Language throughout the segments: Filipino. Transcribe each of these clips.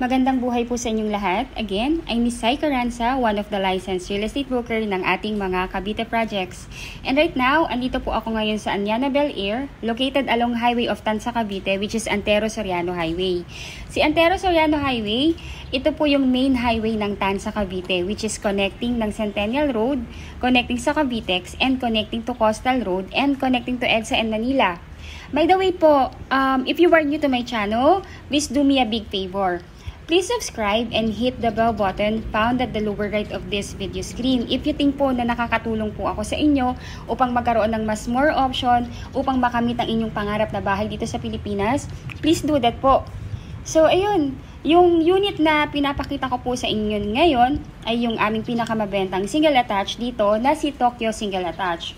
Magandang buhay po sa inyong lahat. Again, I'm Miss Sai Caranza, one of the licensed real estate broker ng ating mga Cavite projects. And right now, andito po ako ngayon sa Anyana Bel Air, located along Highway of Tansa Cavite, which is Antero Soriano Highway. Si Antero Soriano Highway, ito po yung main highway ng Tansa Cavite, which is connecting ng Centennial Road, connecting sa Cavitex, and connecting to Coastal Road, and connecting to EDSA and Manila. By the way po, um, if you are new to my channel, please do me a big favor. Please subscribe and hit the bell button found at the lower right of this video screen if you think po na nakakatulong po ako sa inyo upang magkaroon ng mas more option upang makamit ang inyong pangarap na bahay dito sa Pilipinas. Please do that po. So, ayun. Yung unit na pinapakita ko po sa inyo ngayon ay yung aming pinakamabentang single attached dito na si Tokyo Single Attached.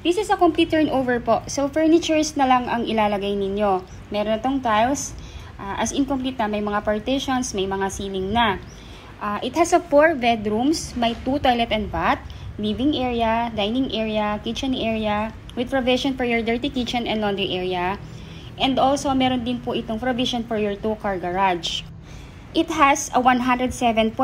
This is a complete turnover po. So, furnitures na lang ang ilalagay ninyo. Meron tong tiles, Uh, as incomplete na, may mga partitions, may mga ceiling na. Uh, it has a 4 bedrooms, may 2 toilet and bath, living area, dining area, kitchen area, with provision for your dirty kitchen and laundry area. And also, meron din po itong provision for your 2-car garage. It has a 107.35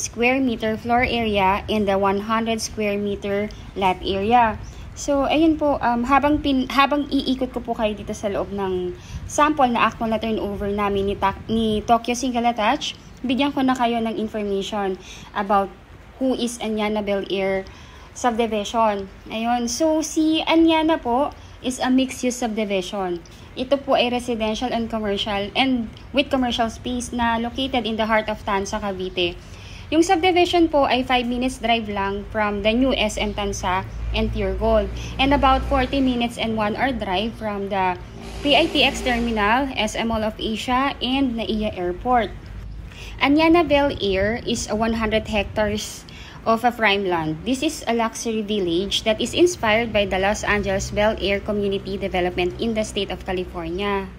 square meter floor area and a 100 square meter lot area. So, ayun po, um, habang, pin, habang iikot ko po kayo dito sa loob ng sample na actual na turnover namin ni, ni Tokyo Single Attach, bigyan ko na kayo ng information about who is Anyana Bel subdivision. Ayun, so si Anyana po is a mixed-use subdivision. Ito po ay residential and commercial and with commercial space na located in the heart of Tansa, Cavite. Yung subdivision po ay 5 minutes drive lang from the new SM Tansa and Pure Gold. And about 40 minutes and 1 hour drive from the PITX Terminal, SM Mall of Asia, and NAIA Airport. Anyana Bel Air is a 100 hectares of a prime land. This is a luxury village that is inspired by the Los Angeles Bel Air Community Development in the state of California.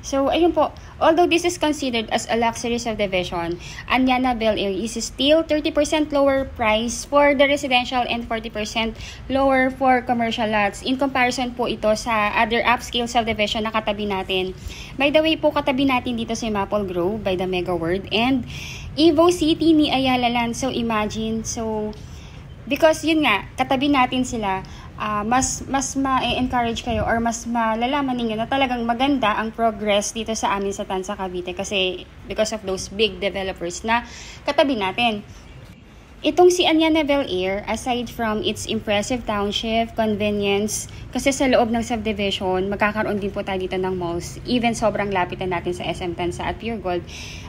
So, ayun po. Although this is considered as a luxury subdivision, Anyana Bel Air is still 30% lower price for the residential and 40% lower for commercial lots. In comparison po ito sa other upscale subdivision na katabi natin. By the way po, katabi natin dito si Maple Grove by the Mega World and Evo City ni Ayala Land. So, imagine. So, because yun nga, katabi natin sila, uh, mas mas ma-encourage kayo or mas malalaman ninyo na talagang maganda ang progress dito sa amin sa Tansa Cavite kasi because of those big developers na katabi natin. Itong si Anyana Bel Air, aside from its impressive township, convenience, kasi sa loob ng subdivision, magkakaroon din po tayo dito ng malls. Even sobrang lapit na natin sa SM Tansa at Pure Gold.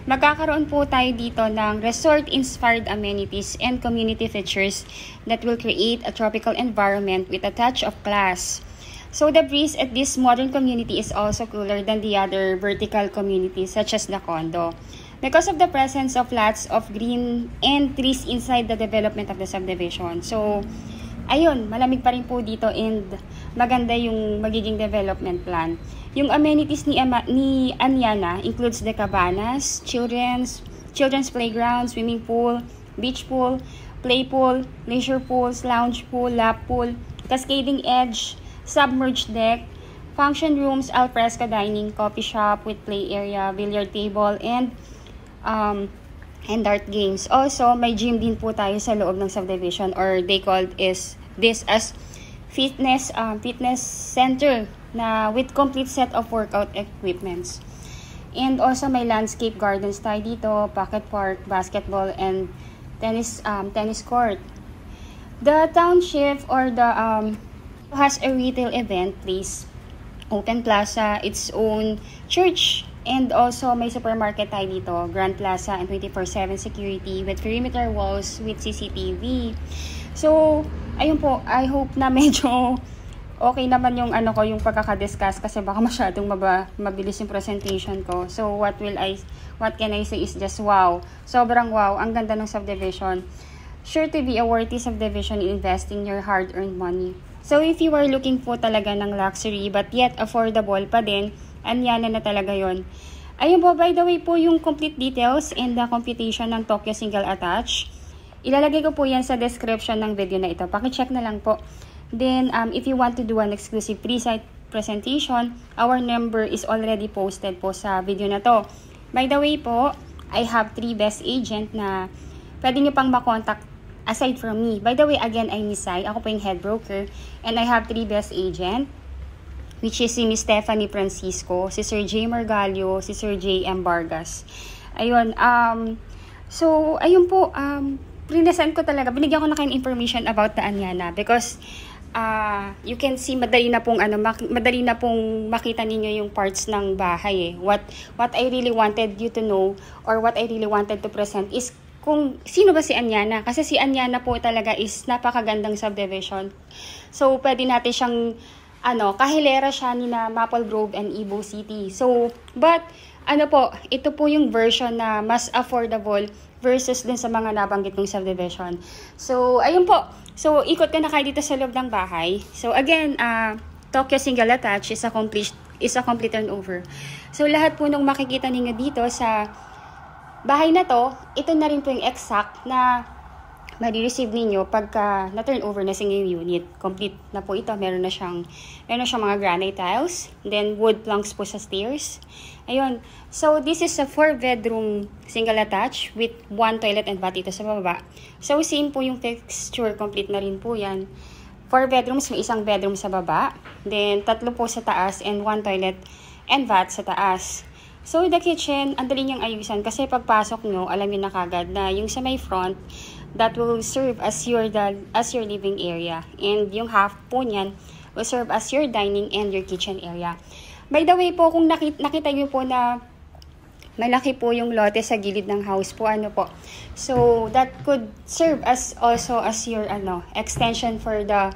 Magkakaroon po tayo dito ng resort-inspired amenities and community features that will create a tropical environment with a touch of class. So the breeze at this modern community is also cooler than the other vertical communities such as the condo because of the presence of lots of green and trees inside the development of the subdivision. So, ayun, malamig pa rin po dito and maganda yung magiging development plan. Yung amenities ni, Ama, ni Anyana includes the cabanas, children's, children's playground, swimming pool, beach pool, play pool, leisure pools, lounge pool, lap pool, cascading edge, submerged deck, function rooms, alfresco dining, coffee shop with play area, billiard table, and um, and dart games. Also, may gym din po tayo sa loob ng subdivision or they called is this as fitness um, fitness center na with complete set of workout equipments. And also may landscape gardens tayo dito, pocket park, basketball and tennis um, tennis court. The township or the um, has a retail event place, open plaza, its own church And also, may supermarket tayo dito, Grand Plaza and 24-7 security with perimeter walls with CCTV. So, ayun po, I hope na medyo okay naman yung ano ko, yung pagkaka-discuss kasi baka masyadong maba, mabilis yung presentation ko. So, what will I, what can I say is just wow. Sobrang wow. Ang ganda ng subdivision. Sure to be a worthy subdivision in investing your hard-earned money. So, if you are looking po talaga ng luxury but yet affordable pa din, Anyana na talaga yon. Ayun po, by the way po, yung complete details and the computation ng Tokyo Single Attach. Ilalagay ko po yan sa description ng video na ito. Pakicheck na lang po. Then, um, if you want to do an exclusive pre-site presentation, our number is already posted po sa video na to. By the way po, I have three best agent na pwede nyo pang makontakt aside from me. By the way, again, I'm Sai. Ako po yung head broker. And I have three best agent which is si Miss Stephanie Francisco, si Sir J. Margalio, si Sir J. M. Vargas. Ayun, um, so, ayun po, um, prinesent ko talaga, binigyan ko na kayo information about the Anyana because uh, you can see madali na pong ano madali na pong makita ninyo yung parts ng bahay eh. What what I really wanted you to know or what I really wanted to present is kung sino ba si Anyana kasi si Anyana po talaga is napakagandang subdivision. So pwede natin siyang ano, kahilera siya ni na Maple Grove and Ibo City. So, but, ano po, ito po yung version na mas affordable versus din sa mga nabanggit kong subdivision. So, ayun po. So, ikot ka na kayo dito sa loob ng bahay. So, again, uh, Tokyo Single Attach is a complete, is a complete turnover. So, lahat po nung makikita ninyo dito sa bahay na to, ito na rin po yung exact na ma-receive ninyo pagka na-turn over na sa inyong unit. Complete na po ito. Meron na siyang, meron na siyang mga granite tiles. Then, wood planks po sa stairs. Ayun. So, this is a 4-bedroom single attached with one toilet and bath ito sa baba. So, same po yung texture. Complete na rin po yan. 4 bedrooms, may isang bedroom sa baba. Then, tatlo po sa taas and one toilet and bath sa taas. So, the kitchen, ang dali niyang ayusan kasi pagpasok nyo, alam niyo na kagad na yung sa may front, that will serve as your as your living area and yung half po niyan will serve as your dining and your kitchen area. By the way po, kung nakita, nakita niyo po na malaki po yung lote sa gilid ng house po, ano po. So, that could serve as also as your ano, extension for the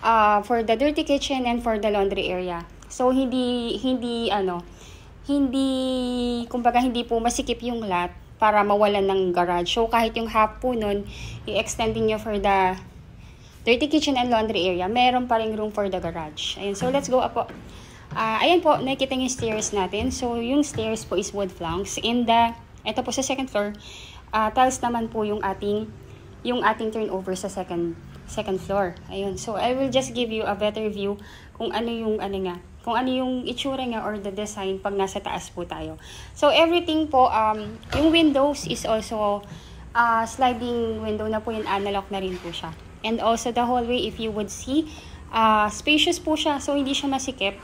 uh, for the dirty kitchen and for the laundry area. So, hindi hindi ano, hindi kumbaga hindi po masikip yung lot para mawalan ng garage. So, kahit yung half po nun, i-extending nyo for the dirty kitchen and laundry area, meron pa rin room for the garage. Ayun, so let's go up po. Uh, ayan po, nakikita yung stairs natin. So, yung stairs po is wood flanks. In the, ito po sa second floor, uh, tiles naman po yung ating, yung ating turnover sa second, second floor. Ayun, so I will just give you a better view kung ano yung, ano nga, kung ano yung itsura niya or the design pag nasa taas po tayo. So, everything po, um, yung windows is also uh, sliding window na po yung analog na rin po siya. And also the hallway, if you would see, uh, spacious po siya, so hindi siya masikip.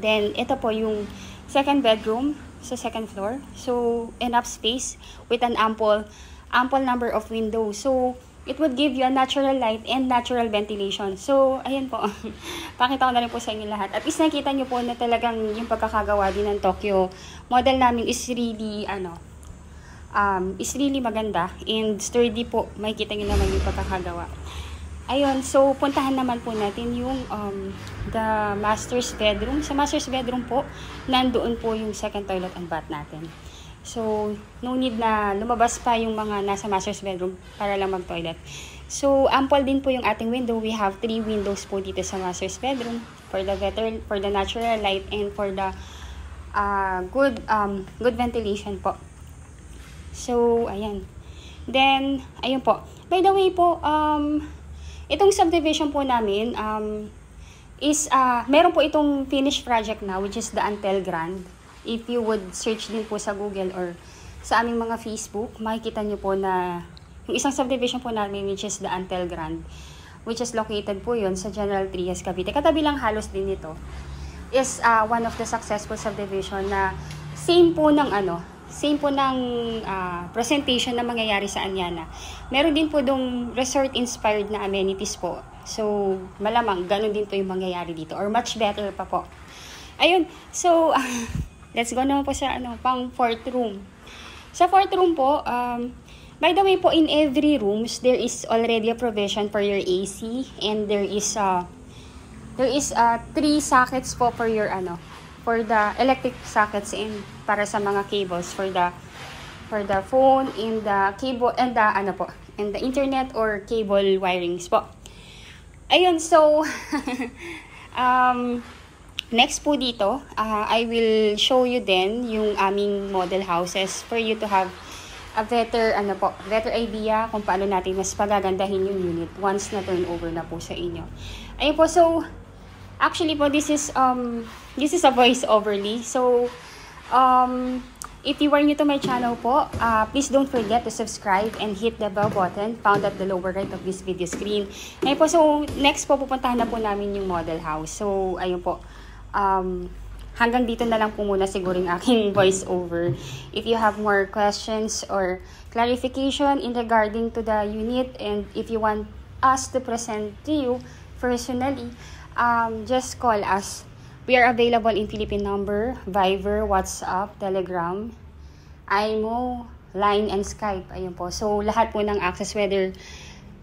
Then, ito po yung second bedroom sa second floor. So, enough space with an ample, ample number of windows. So, it would give you a natural light and natural ventilation. So, ayan po. Pakita ko na rin po sa inyo lahat. At least nakita nyo po na talagang yung pagkakagawa din ng Tokyo model namin is really, ano, um, is really maganda and sturdy po. Makikita nyo naman yung pagkakagawa. Ayun, so puntahan naman po natin yung um, the master's bedroom. Sa master's bedroom po, nandoon po yung second toilet and bath natin. So, no need na lumabas pa yung mga nasa master's bedroom para lang mag-toilet. So, ample din po yung ating window. We have three windows po dito sa master's bedroom for the better, for the natural light and for the uh, good um, good ventilation po. So, ayan. Then, ayun po. By the way po, um, itong subdivision po namin um, is, uh, meron po itong finished project na which is the Antel Grand if you would search din po sa Google or sa aming mga Facebook, makikita nyo po na yung isang subdivision po namin which is the Antel Grand, which is located po yun sa General Trias, Cavite. Katabi lang halos din nito is uh, one of the successful subdivision na same po ng ano, same po ng uh, presentation na mangyayari sa Anyana. Meron din po dong resort-inspired na amenities po. So, malamang ganun din po yung mangyayari dito or much better pa po. Ayun, so, Let's go naman po sa ano, pang fourth room. Sa fourth room po, um, by the way po, in every rooms, there is already a provision for your AC and there is uh, there is uh, three sockets po for your ano, for the electric sockets and para sa mga cables for the for the phone and the cable and the ano po, and the internet or cable wirings po. Ayun, so um Next po dito, uh, I will show you then yung aming model houses for you to have a better, ano po, better idea kung paano natin mas pagagandahin yung unit once na turnover na po sa inyo. Ayun po, so, actually po, this is, um, this is a voice overly. So, um, If you are new to my channel po, uh, please don't forget to subscribe and hit the bell button found at the lower right of this video screen. Ngayon po, so next po pupuntahan na po namin yung model house. So, ayun po. Um, hanggang dito na lang po muna siguro yung aking voice over. If you have more questions or clarification in regarding to the unit and if you want us to present to you personally, um, just call us. We are available in Philippine number, Viber, WhatsApp, Telegram, IMO, Line, and Skype. Ayun po. So, lahat po ng access, whether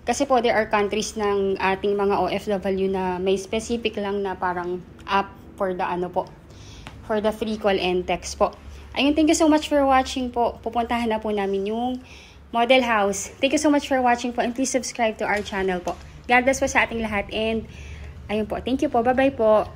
kasi po, there are countries ng ating mga OFW na may specific lang na parang app for the ano po, for the free call and text po. Ayun, thank you so much for watching po. Pupuntahan na po namin yung model house. Thank you so much for watching po and please subscribe to our channel po. God bless po sa ating lahat and ayun po. Thank you po. Bye-bye po.